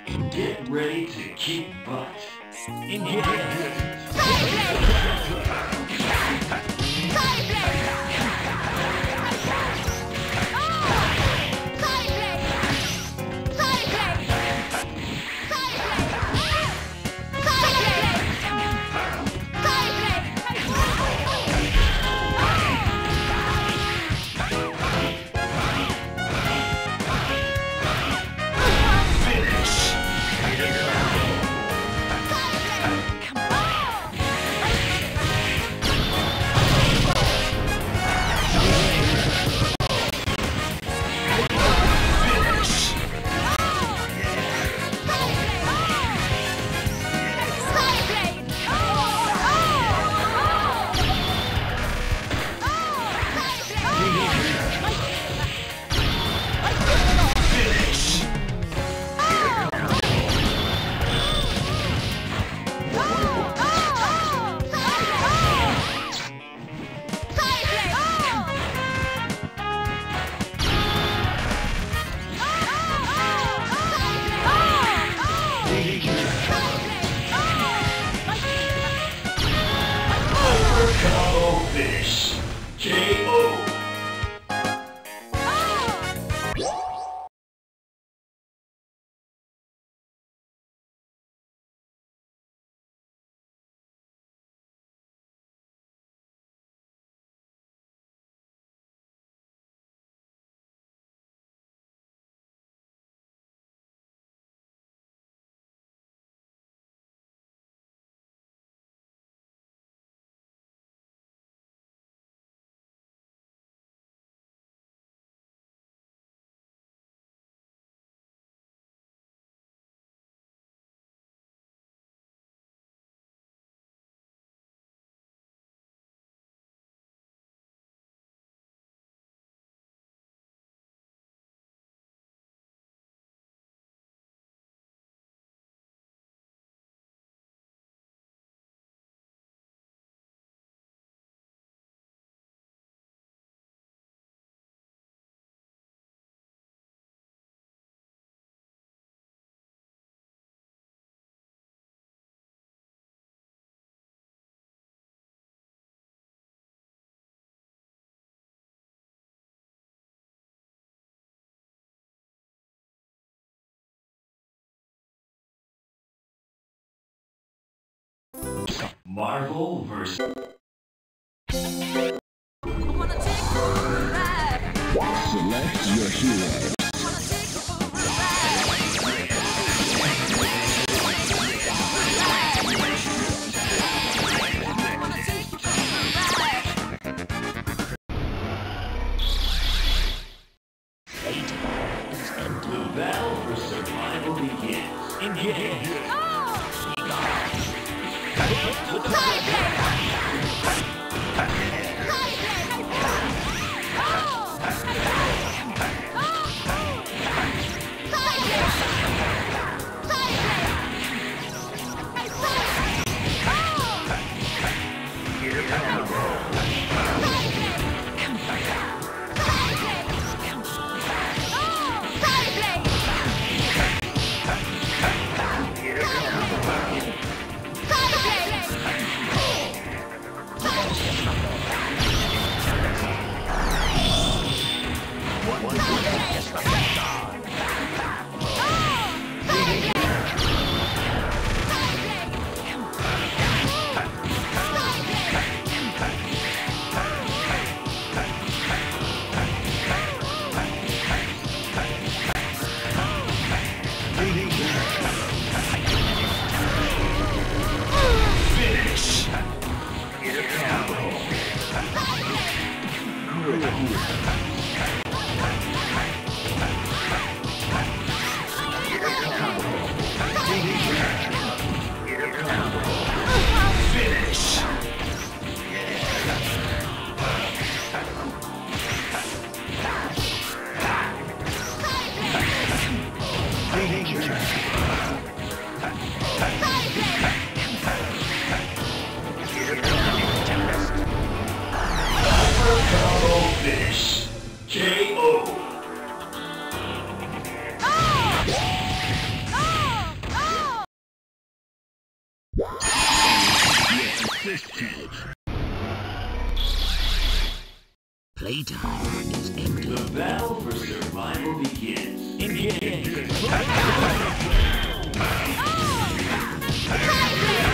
Playtime is. Get ready to kick butt. Engage! Finish! Marvel vs. Select your hero. Playtime is ended. The battle for survival begins. Engage. Playtime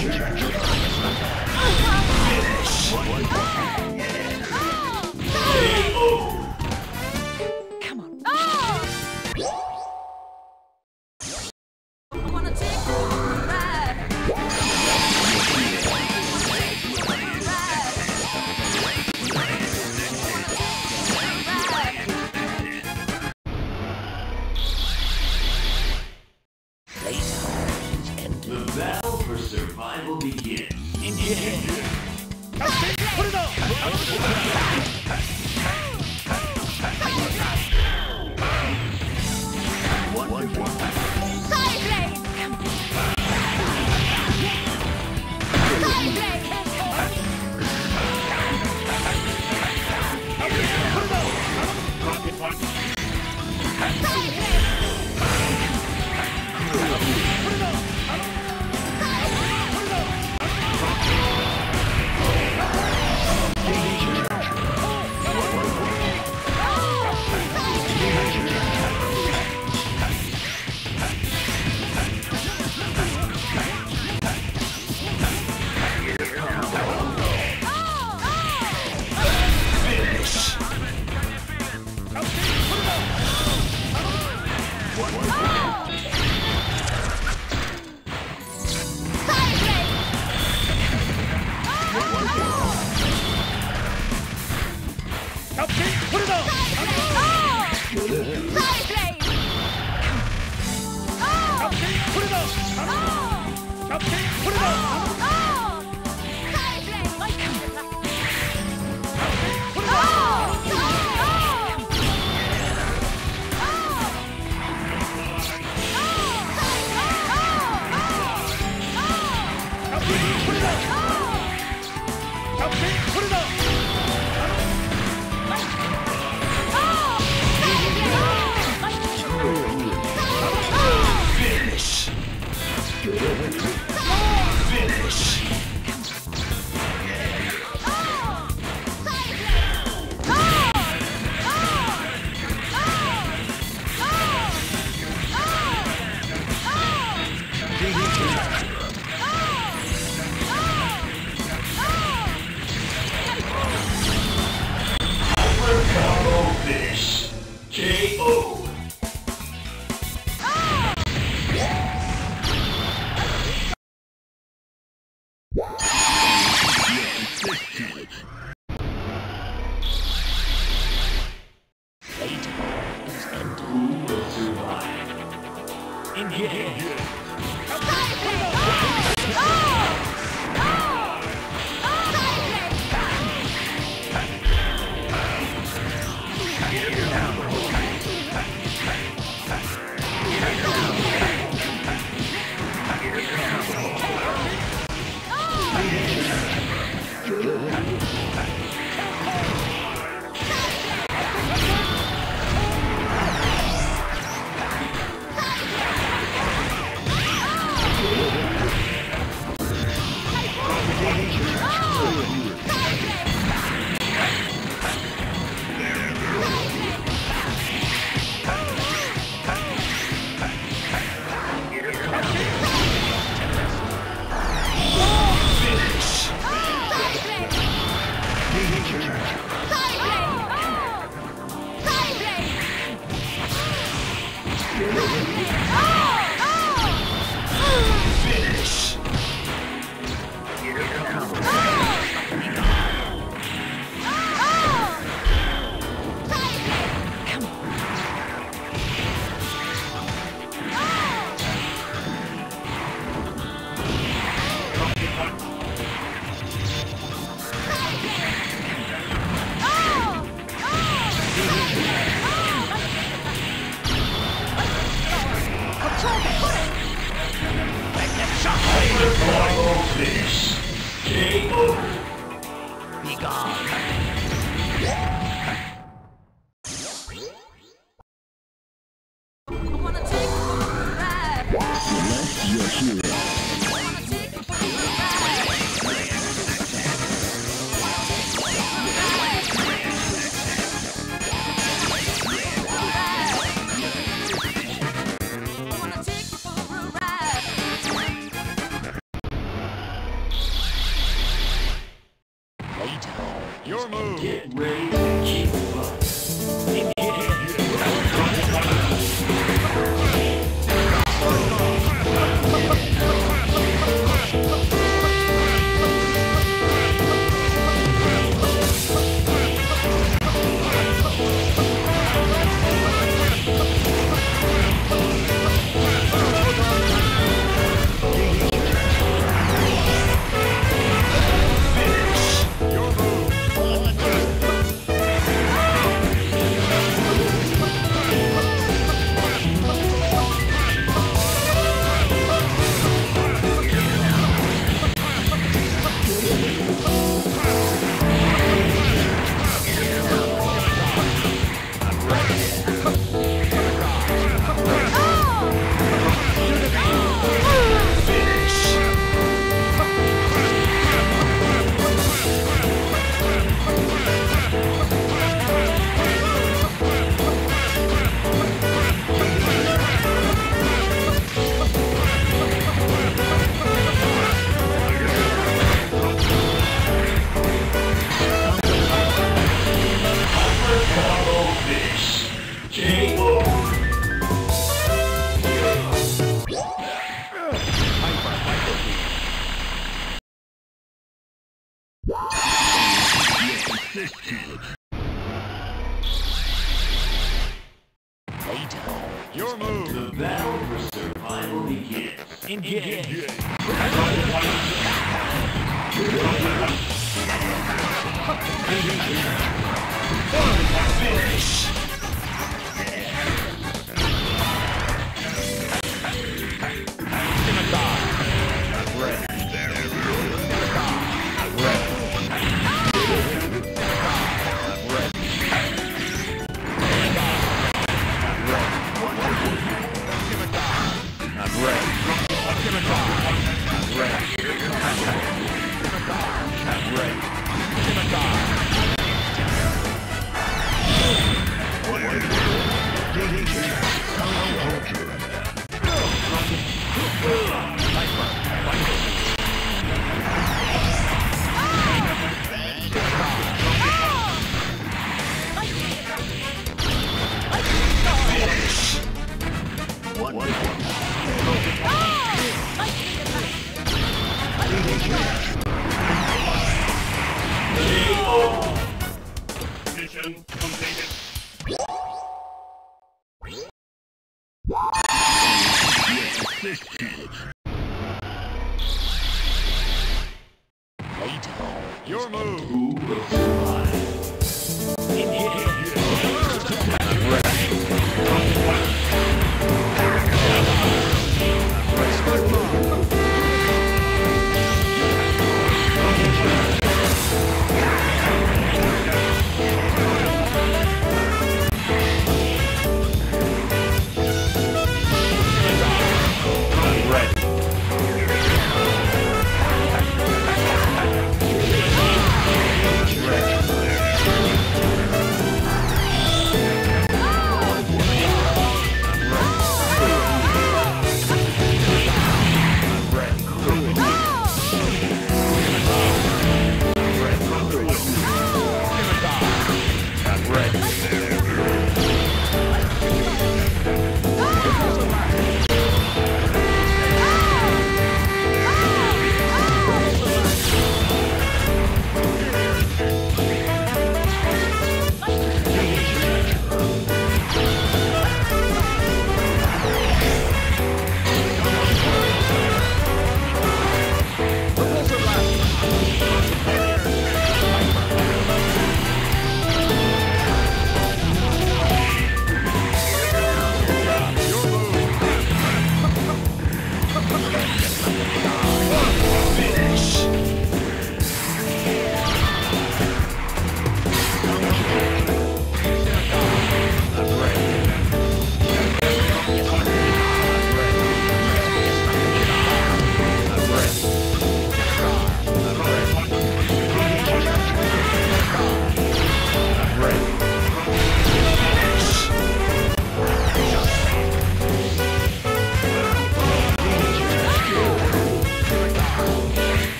居然 Okay, put it on! Captain Okay, put it on! Oh! Put it on! system. Your move. The battle for survival begins. Engage. Engage. Engage.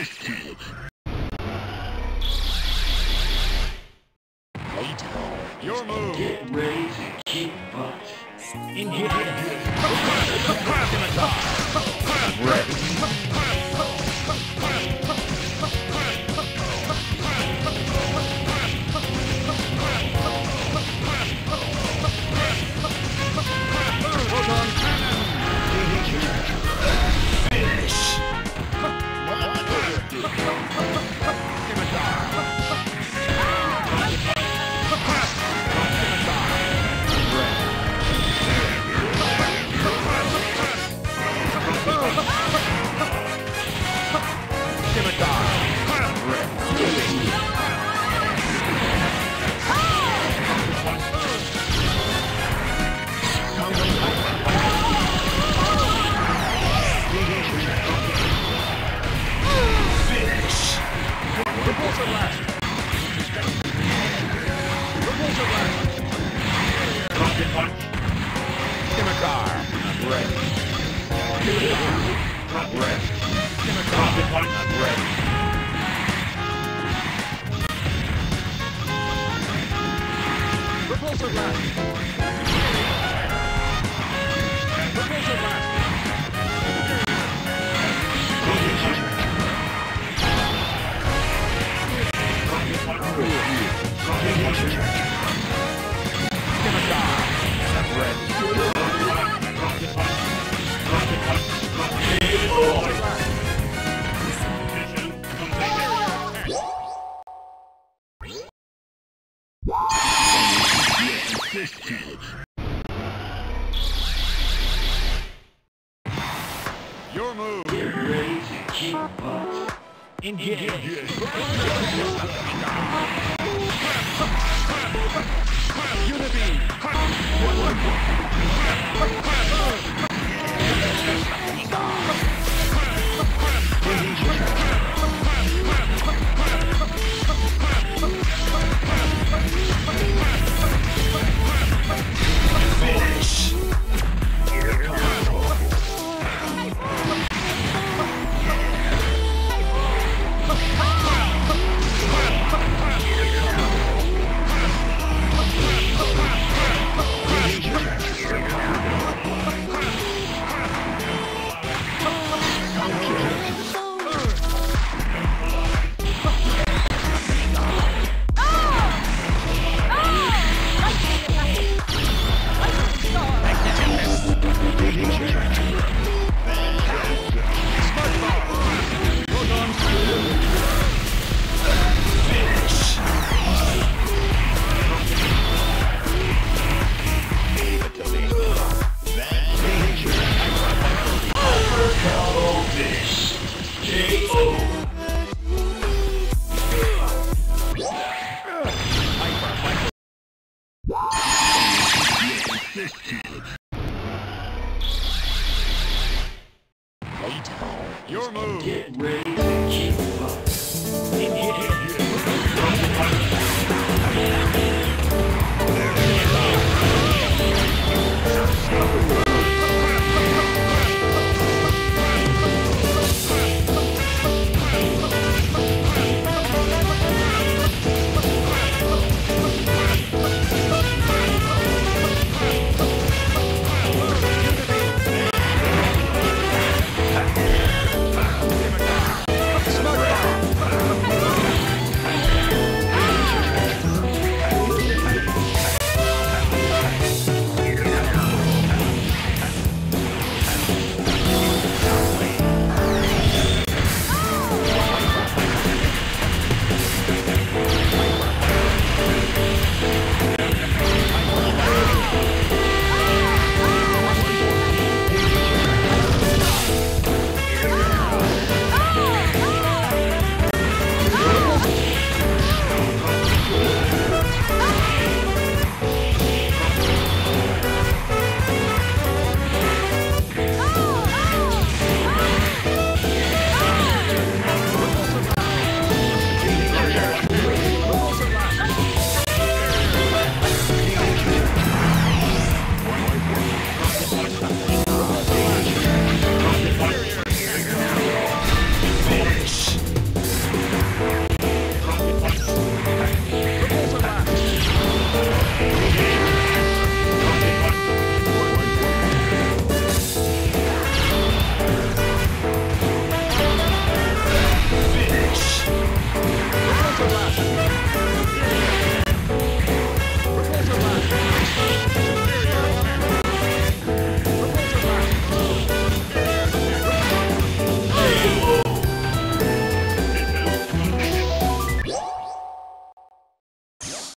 50.